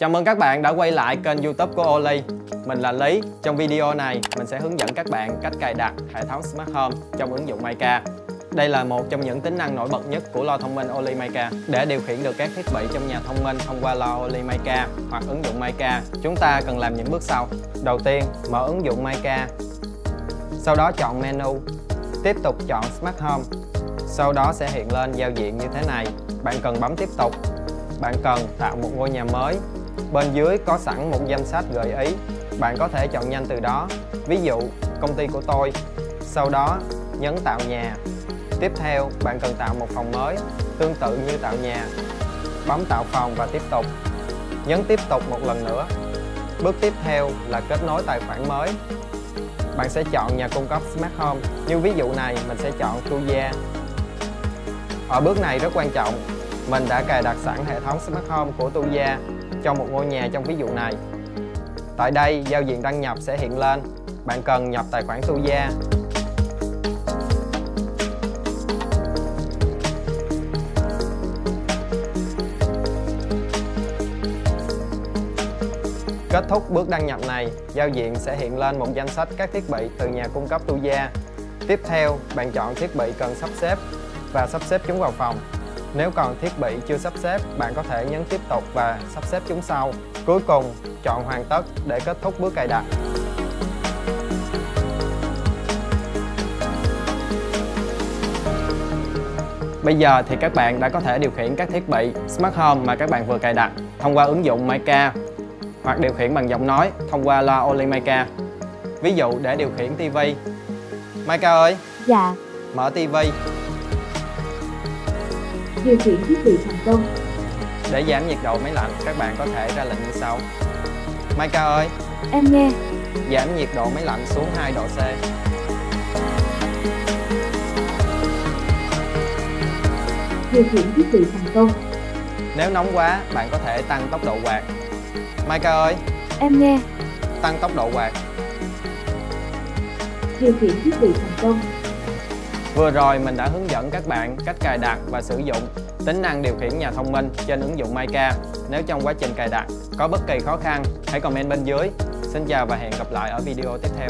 Chào mừng các bạn đã quay lại kênh youtube của olay. Mình là Lý. Trong video này, mình sẽ hướng dẫn các bạn cách cài đặt hệ thống Smart Home trong ứng dụng Mica Đây là một trong những tính năng nổi bật nhất của loa thông minh olay Mica Để điều khiển được các thiết bị trong nhà thông minh thông qua loa olay Mica hoặc ứng dụng Mica Chúng ta cần làm những bước sau. Đầu tiên, mở ứng dụng Mica Sau đó chọn menu. Tiếp tục chọn Smart Home. Sau đó sẽ hiện lên giao diện như thế này. Bạn cần bấm tiếp tục. Bạn cần tạo một ngôi nhà mới. Bên dưới có sẵn một danh sách gợi ý. Bạn có thể chọn nhanh từ đó. Ví dụ, công ty của tôi. Sau đó, nhấn tạo nhà. Tiếp theo, bạn cần tạo một phòng mới, Tương tự như tạo nhà. Bấm tạo phòng và tiếp tục. Nhấn tiếp tục một lần nữa. Bước tiếp theo là kết nối tài khoản mới. Bạn sẽ chọn nhà cung cấp Smart Home. Như ví dụ này, mình sẽ chọn Tuya Ở bước này rất quan trọng. Mình đã cài đặt sẵn hệ thống Smart Home của Tuya trong một ngôi nhà trong ví dụ này. Tại đây, giao diện đăng nhập sẽ hiện lên. Bạn cần nhập tài khoản Suya. Kết thúc bước đăng nhập này, giao diện sẽ hiện lên một danh sách các thiết bị từ nhà cung cấp Tuya. Tiếp theo, bạn chọn thiết bị cần sắp xếp và sắp xếp chúng vào phòng. Nếu còn thiết bị chưa sắp xếp, bạn có thể nhấn tiếp tục và sắp xếp chúng sau. Cuối cùng, chọn hoàn tất để kết thúc bước cài đặt. Bây giờ thì các bạn đã có thể điều khiển các thiết bị Smart Home mà các bạn vừa cài đặt thông qua ứng dụng Mica hoặc điều khiển bằng giọng nói thông qua loa Oli Mica. Ví dụ để điều khiển TV. Mica ơi! Dạ. Mở TV điều khiển thiết bị thành công. Để giảm nhiệt độ máy lạnh, các bạn có thể ra lệnh như sau. Maika ơi, em nghe. Giảm nhiệt độ máy lạnh xuống 2 độ C. Điều khiển thiết bị thành công. Nếu nóng quá, bạn có thể tăng tốc độ quạt. Maika ơi, em nghe. Tăng tốc độ quạt. Điều khiển thiết bị thành công. Vừa rồi mình đã hướng dẫn các bạn cách cài đặt và sử dụng tính năng điều khiển nhà thông minh trên ứng dụng Mica. Nếu trong quá trình cài đặt có bất kỳ khó khăn, hãy comment bên dưới. Xin chào và hẹn gặp lại ở video tiếp theo.